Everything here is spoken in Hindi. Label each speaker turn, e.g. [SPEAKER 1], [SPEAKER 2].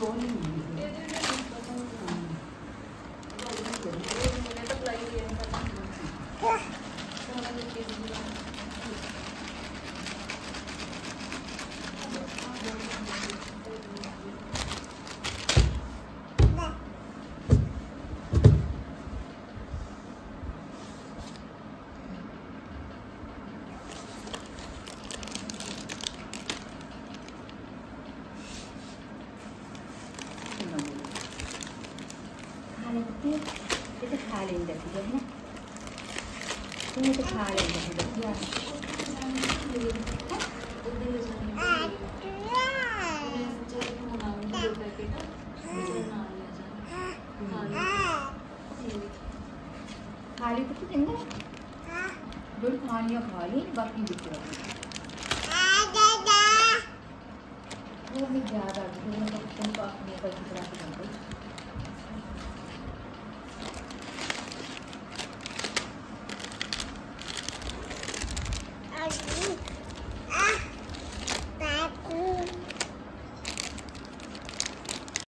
[SPEAKER 1] Thank you. खा लेते ये तो खा लेंगे ठीक है। ना तुम्हें तो खा लेंगे ठीक खा ली तो चंगा जो खा लिया खा ली बाकी बिक रहा वो मैं ज़्यादा Thank you.